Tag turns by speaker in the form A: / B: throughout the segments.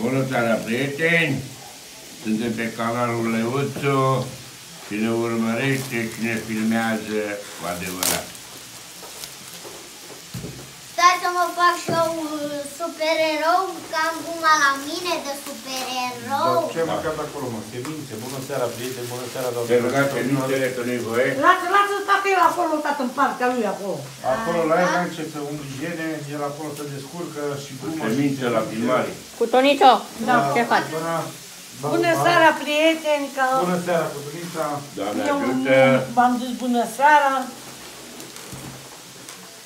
A: Bună seara, prieteni! Suntem pe canalul Leuțu și ne urmărește și ne filmează cu adevărat.
B: Stai să mă fac și eu uh, supererou, că am guma la mine de supererou.
C: Ce am mâncat acolo, mă? Semințe. Bună seara, prieteni. Bună seara,
A: Te
C: doamne.
A: rugați pe mintele că nu-i voie?
D: Lasă, lasă tată el acolo, tată în partea lui acolo.
C: Acolo la el ce să umble igiene, el acolo se descurcă și gumă.
A: Pe minte la filmare.
E: Cu Tonico,
D: Da.
E: ce faci?
C: Bună,
D: Bună seara, prieteni, că
C: Bună seara, Cutunița.
A: Doamne
D: eu
A: ajută!
D: v-am zis bună seara.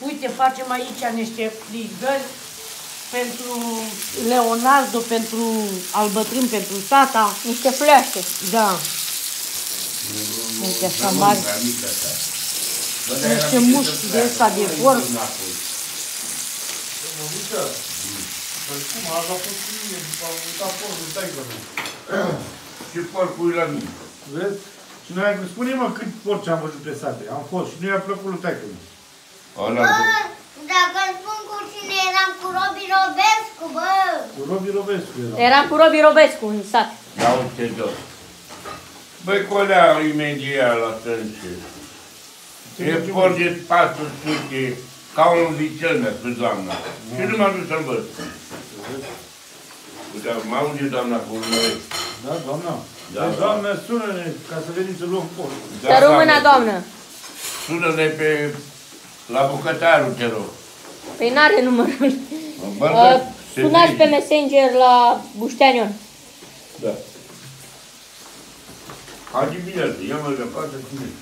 D: Uite, facem aici niște frigări pentru Leonardo, pentru al bătrân, pentru tata.
E: Niște fleaște.
D: Da. Uite, așa mari. Niște mușchi de ăsta de porc.
C: Cutunița. Păi cum, azi a fost cu mine, a uitat porcul, stai că nu.
A: Și porcul la mine.
C: Vezi? Și noi, spune-mă cât porci am văzut pe sate. Am fost și nu i-a plăcut lui taică
A: Ăla,
B: Bă, dacă îmi spun cu cine eram cu Robi Robescu, bă.
C: Cu Robi Robescu era.
E: Eram cu Robi Robescu în sat.
A: ia uite dor. Băi, colea imediat la tânce. E porc de 400, ca un liceu, mi-a spus doamna. Și nu m-a dus să-l văd. Uite, mă aude doamna cu urmărește.
C: Da, doamna?
A: Da,
C: Deci,
A: da.
C: doamne, sună-ne ca să venim să luăm porc.
A: Da,
E: Să rămână, doamnă.
A: Sună-ne pe la bucătarul, te rog.
E: Păi n-are numărul.
A: Bă,
E: Uh,
A: da, se
E: Sunați
A: vede.
E: pe Messenger la Bușteanion.
A: Da. Hai dimineață, ia mă de față cu mine.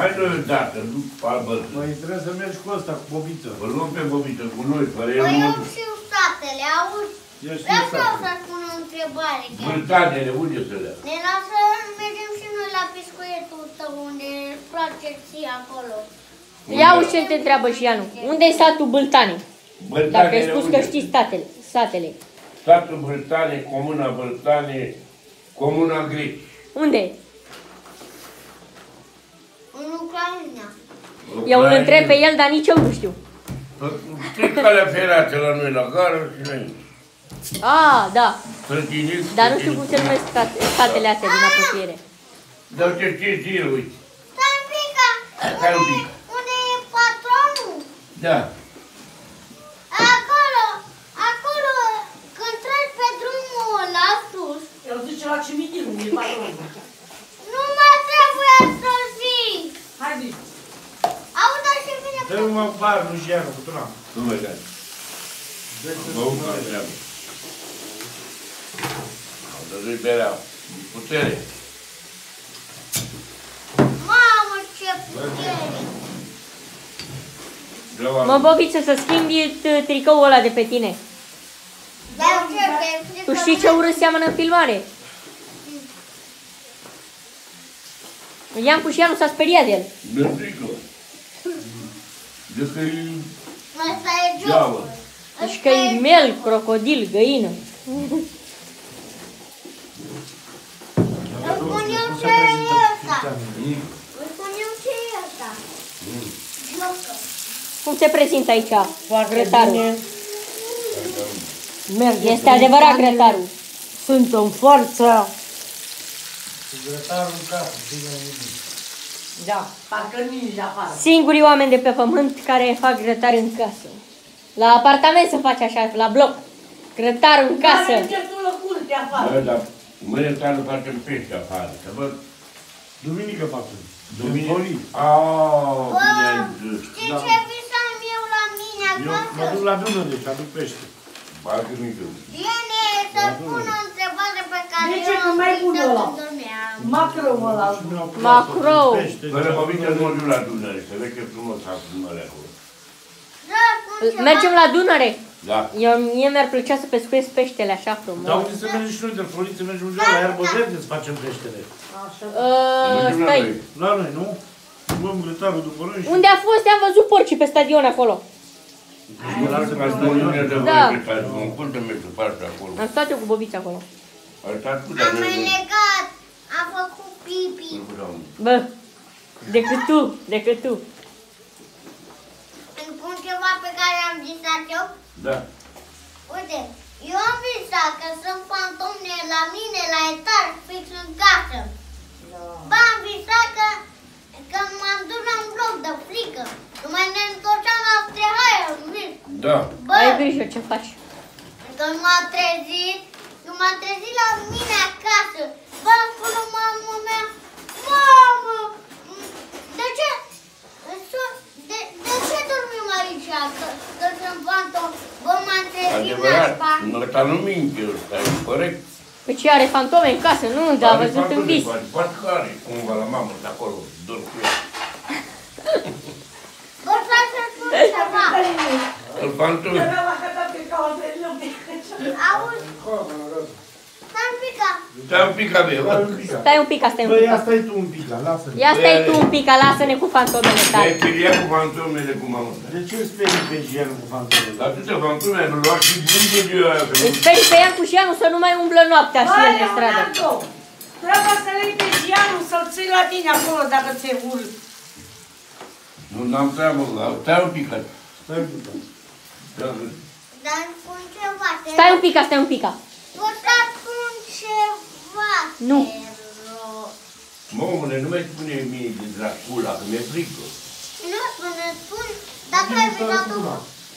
A: Hai noi odată, nu albă.
C: Măi, trebuie să mergi cu ăsta, cu bobiță.
A: Vă luăm pe bobită cu noi, fără el
B: Păi
A: nu
B: eu
A: mă duc.
B: știu statele, auzi?
C: Ești
B: Vreau
C: în
B: și eu
C: sate.
B: să spun o întrebare. chiar.
A: Vârtanele, unde să le
B: Ne lasă, mergem și noi la pescuietul tău, unde îți place ție acolo.
E: Ia uite ce te întreabă și Ianu. Unde e satul Bâltani? Dacă ai spus că știi statele, satele.
A: Statul Bârtane, Comuna Bârtane, Comuna Greci.
E: Unde?
B: În Ucraina.
E: Eu îl întreb pe el, dar nici eu nu știu.
A: Trec calea ferată la noi la gară și noi.
E: Ah, da.
A: Trătinic.
E: Dar nu știu cum se numesc stat- statele astea din apropiere.
A: Dar ce știi ție, uite.
B: Stai un pic, a-
A: Stai un
B: unde,
A: pic.
B: unde e patronul?
A: Da.
B: Acolo, acolo, când treci pe drumul ăla sus,
D: El zice la cimitir, unde e patronul.
B: nu mai trebuie să zic.
D: Hai, zi.
B: Audă și vine pe...
C: Dă-mi un bar, nu și iară, cu tuna.
A: Nu mă dați. Bă, uite, treabă. Au dădui berea. Putere.
B: Mamă, ce putere!
A: Vreau
E: Mă, Bobiță, să schimbi t- tricoul ăla de pe tine.
B: Dar ce, pe
E: Tu știi ce urât seamănă în filmare? Iancu și Ianu s-a speriat de el.
A: Nu frică. De că e
B: Asta e
A: Geamă.
B: jocul.
E: Deci că e mel, crocodil, găină.
B: Îmi spun eu
C: Cum
B: ce
C: se prezintă
B: e ăsta.
C: cristianii?
B: Îmi spun eu ce e ăsta. Jocă.
E: Cum se prezintă aici
D: Foarte
E: grătarul?
D: bine. Merge.
E: Este adevărat grătarul.
D: Sunt în forță.
C: Grătarul în casă, bine am venit.
D: Da, parcă nici de afară.
E: Singurii oameni de pe pământ care fac grătar în casă. La apartament se face așa, la bloc. Grătarul în casă.
D: Care tu la curte afară.
A: Bă, dar mâine tare facem pește afară. Să văd.
C: Duminică facem.
A: Duminică.
C: Duminică.
A: Aaa,
B: Bă,
A: bine ai zis.
B: știi
C: Da.
B: ce visam eu la mine
C: Eu mă
B: acasă?
C: duc la Dunăre și aduc pește.
A: Bagă mică.
B: Bine, să pun o întrebare pe care
D: De ce
B: eu
D: nu
B: am
D: mai pun
B: uitat
D: ăla?
B: Când dormeam.
D: Macro ăla.
C: Și mi-au pus
E: Macro.
C: pește.
A: Fără mămică nu mă duc la Dunăre, să vezi ce frumos a filmări acolo.
B: Da, spun ceva.
E: Mergem la Dunăre.
A: Da.
E: Eu, mie mi-ar plăcea să pescuiesc peștele așa
C: Dar
E: frumos.
C: unde să mergem și noi de floriță, mergem undeva la iarbă verde să facem peștele.
D: Așa.
E: Uh,
A: Mergem la
E: stai.
A: noi.
C: La noi, nu? Luăm grătarul după noi și...
E: Unde a fost? Am văzut porci pe stadion acolo.
A: Mă lasă ca să mă lumea de
E: Da.
A: voi pe care mă încurc de merg pe partea acolo.
E: Am stat eu cu bobița acolo.
A: Ar stat cu
B: Am mai legat. Am făcut pipi.
E: Bă, decât tu, decât tu.
B: Îmi spun ceva pe care am visat eu.
A: Da.
B: Uite, eu am visat mai tare fix în casă. Ba, am visat că, că m-am dus la un bloc de frică. Nu mai ne întorceam la Strehaia,
A: Da.
B: Bă,
E: Ai grijă ce faci.
B: când m-am trezit, când m-am trezit la mine acasă, bă, am spus lui mama mea, mamă, de ce, de, de ce dormim aici, că, că sunt fantom? Bă, m-am trezit
A: Adevărat.
B: nașpa.
A: Ăsta nu minte ăsta, e corect.
E: Păi ce are fantome în casă? Nu, dar a
A: Are
E: văzut în
A: fantome,
E: vis.
A: poate- Poate că are cumva la mamă de acolo, dorm cu ea.
B: Bă, vreau să spun ceva.
A: Îl fantome.
B: Auzi, stai un pic,
A: Stai un pic, abia.
C: Stai un pic.
E: Stai un pic, stai un
C: Băi,
E: pic.
C: asta e tu un pic, lasă-ne.
E: Ia stai tu un pic, lasă-ne cu fantomele
A: Ne-ai
E: tale.
A: chiriat cu fantomele cu mamă.
C: De ce îți sperii pe Jean cu fantomele?
A: Dar atâtea fantome, ai luat și bun de ziua aia. că
E: Îți
A: nu-
E: speri pe ea cu șianul să nu mai umblă noaptea și
D: Bă,
E: el pe stradă.
D: Leonardo, trebuie să le iei pe Gianu să-l ții la tine acolo dacă ți-e urât.
A: Nu, n-am treabă, dar stai un pic.
C: Stai un pic.
A: Da,
B: dar îmi spun ceva. te
E: Stai
B: rog.
E: un pic, stai un pic.
B: Pot să spun ceva,
E: Nu.
B: te rog.
A: Mă, omule, nu mai spune mie de Dracula, că mi-e frică.
B: Nu spune, spun, dacă ai visat o,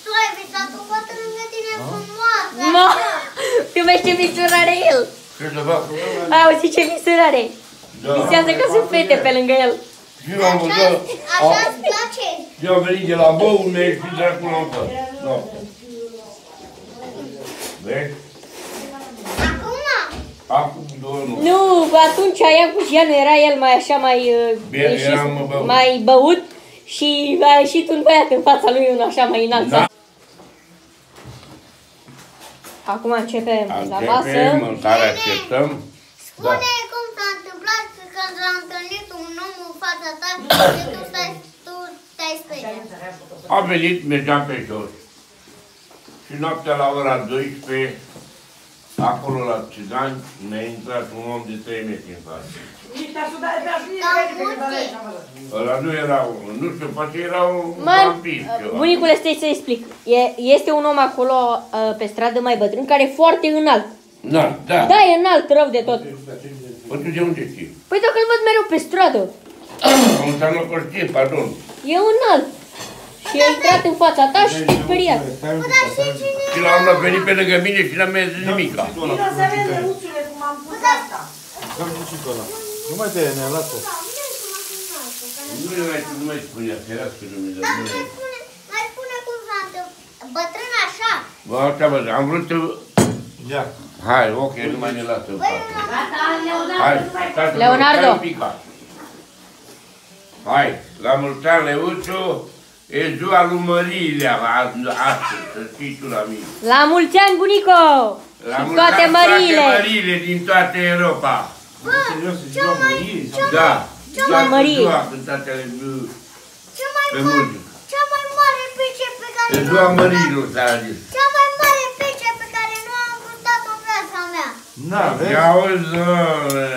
B: tu ai visat o fată lângă tine frumoasă.
E: Mă,
B: așa.
E: tu vezi ce visuri are el.
A: Ce să fac?
E: Ai auzit ce visuri are?
A: Da.
E: Visează că sunt fete pe lângă el.
A: Și eu am
B: Așa,
A: văzut,
B: așa îți place?
A: eu am venit de la băul meu și Dracula în față. Noaptea. Vezi?
B: Acum,
A: Acum două nu.
E: Nu, atunci ea cu șianul era el mai așa, mai, uh,
A: Bine,
E: ieșit,
A: eram băut.
E: mai băut și a ieșit un băiat în fața lui, unul așa mai înalt.
A: Da.
E: Acum începem la
A: Începem,
E: masă.
A: mâncare așteptăm.
B: spune cum s-a întâmplat când s-a întâlnit un om în fața ta și tu stai, tu te-ai speriat.
A: A venit, mergeam pe jos. Și noaptea la ora 12, acolo la Țigani, mi-a intrat un om de 3 metri în față. Ăla nu era un, nu știu, poate era un
E: Mă,
A: vampir ceva.
E: bunicule, stai să explic. E, este un om acolo uh, pe stradă mai bătrân care e foarte înalt.
A: Da, da.
E: Da, e înalt rău de tot.
A: Păi tu de unde știi?
E: Păi dacă îl văd mereu pe stradă,
A: Înseamnă că știe, pardon.
E: e înalt. Și a intrat în fața ta și te speriat.
C: Stai un pic,
B: Dar
C: stai
B: și
C: un pic.
B: cine?
A: Și la urmă a venit pe lângă mine și n-am mai zis nimica.
D: Vino să vezi răuțule cum am pus asta.
C: Dă-mi cuțitul ăla. Nu mai tăia, ne-a las-o.
A: Nu mai, nu mai spunea, ferească Dumnezeu.
B: Dar
A: nu
B: mai
A: mai-
B: spune, mai spune cum s-a întâmplat. Bătrân așa.
A: Bă, așa văd, am vrut să...
C: Ia.
A: Hai, ok, nu mai ne lasă în
B: Băi,
A: față.
D: Gata,
A: Hai,
D: Leonardo, nu mai
A: stai să
E: Leonardo.
A: stai un pic. Hai, la mulți ani, Leuțu, e ziua lui Mărilea, azi- astăzi, să știi tu la mine.
E: La mulți ani, bunico!
A: La
E: și
A: mulți
E: toate
A: ani,
E: măriile!
A: Toate măriile din toată Europa.
C: Serios, e ziua măriei sau?
A: Da,
E: Ziua
A: toată
E: Măriei.
A: ziua cântatele
B: Cea mai
A: pe
B: mare,
A: muzică.
B: cea mai mare pece pe care
A: E
B: nu
A: ziua
B: am
A: măriilor, s-a zis.
B: Cea mai mare pece pe care nu am gustat-o în viața mea.
C: Na, vezi?
A: Ia auzi, domnule.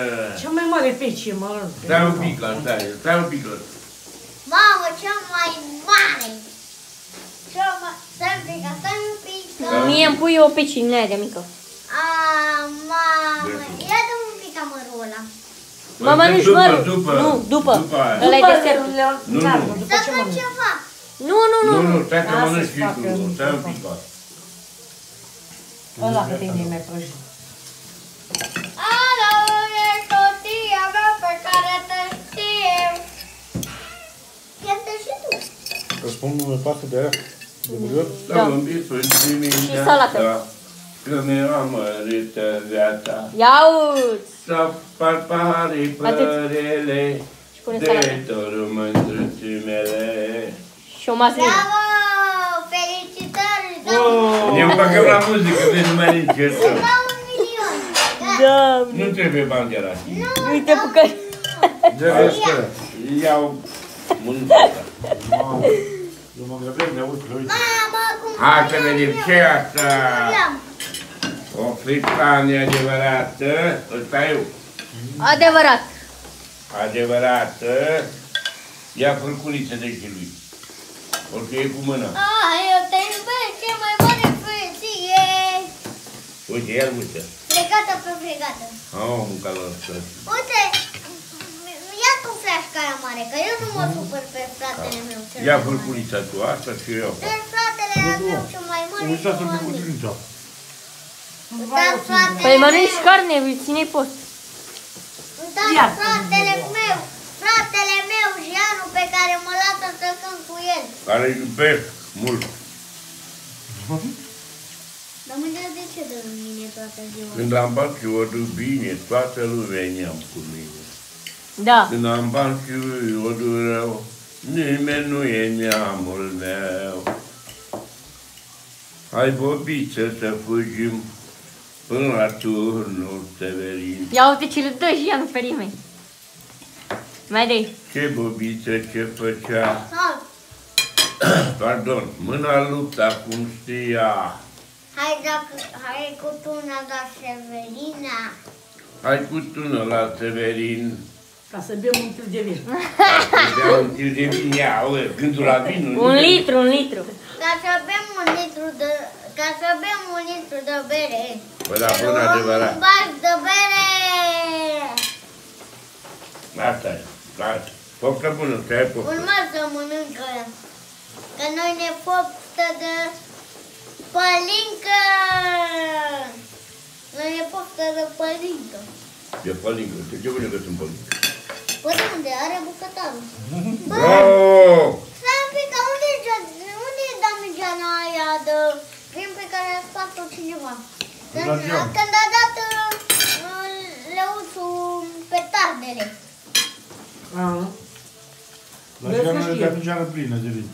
D: Cea mai mare pece, mă.
A: Stai un pic, la, stai, stai un pic. la.
B: Mamă, cea mai mare. Cea mai... Stai un pic, stai un pic.
E: Mie îmi pui o pecineaie de mică.
B: A, mamă, ia dă un pic amărul ăla.
E: Mă mănânci
A: După,
E: mărul.
A: după,
E: Nu, după.
A: după aia.
E: Ăla e
D: După
E: desertul.
D: Leonardo, după
B: Să
D: ce
B: fac
D: mănânci?
B: ceva.
E: Nu, nu,
A: Nu,
E: nu.
A: nu, stai să
D: Lasă-ți
A: mănânci și
D: facă
A: tu, stai un
D: după.
A: pic. la.
D: Ăla pe tine mai prăjit.
B: Alo, e soția mea pe care te știu. Iată și tu.
C: Îți pun nume pasă de aia? De bulion?
A: Da,
E: Da.
A: mă îmbit dimineața,
E: salată.
A: Că mi-a mărită viața,
E: Ia uzi.
A: să par pahare
E: Atât.
A: părele,
E: Și pune salată.
A: de torul mândrății mele.
E: Și o masă.
B: Bravo! Felicitări! Dau,
C: Oh!
A: Ne împăcăm la muzică, vezi, nu mai încercăm.
B: dau un milion! Da.
E: Da.
A: Nu trebuie bani de la
B: Nu,
E: Uite bucări.
C: De restă.
A: Iau mâncarea.
C: Mamă. Eu mă grăbesc de auzi, uite.
B: Mamă, cum
A: Hai să vedem ce e asta.
B: Ia.
A: O fripanie adevărată, ăsta eu,
E: Adevărat.
A: adevărată. Ia furculiță de și lui. O să iei cu mâna.
B: Ah, eu te iubesc, ce mai mare feție!
A: Uite, ia uite.
B: Fregată pe fregată.
A: Am mâncat la asta.
B: Uite, ia tu flașca aia mare, că eu nu mă supăr pe fratele meu cel
A: Ia
B: mai mare.
A: furculița tu, asta și eu.
B: Dar fratele meu cel mai mare
C: Nu uita să
B: nu
C: mi
B: am
C: cu
B: nimic.
C: trința.
B: Dar fratele
E: Păi mănânci
B: meu-
E: carne, ține post.
B: Dar
D: Iată.
B: fratele meu, fratele meu, Jeanu, pe care mă lasă să cânt cu el.
A: Care îl iubesc mult.
B: Dar mâine de ce dă în mine toată ziua?
A: Când am bani și o duc bine, toată lumea neam cu mine.
E: Da.
A: Când am bani și o duc rău, nimeni nu e neamul meu. Hai, bobiță, să fugim până la turnul Severin.
E: Ia uite ce le dă și ea în ferii mei. Mai dai.
A: Ce bobiță, ce făcea,
B: Hai,
A: pardon, mâna lupta cum știa.
B: hai, dacă, hai cu tuna la Severina.
A: Hai cu tună la Severin.
D: Ca să bem un til de vin.
A: Dea un til de vin, ia, ue, gândul la vinul.
E: Un
A: nimeni-
E: litru, un litru.
B: Ca să bem un litru de, ca să bem un litru de bere.
A: Bă, da,
B: să
A: bun
B: luăm
A: adevărat.
B: un bac de bere.
A: Asta e, asta. Poftă bună, să ai poftă.
B: Urma să mănâncă. Că noi ne poftă de pălincă. Noi ne poftă de pălincă.
A: De pălincă, de ce vine că sunt pălincă?
B: Păi de unde? Are bucătarul.
A: Bravo!
B: Stai un pic, că unde e, Gian- unde e damigeana aia de prin pe care a spart-o cineva? Când,
C: La geam.
B: când a dat uh, leuțul pe tardele.
D: Ah,
C: La
D: Vreți să
C: geanurile de
D: știu.
C: atunci era plină de vin.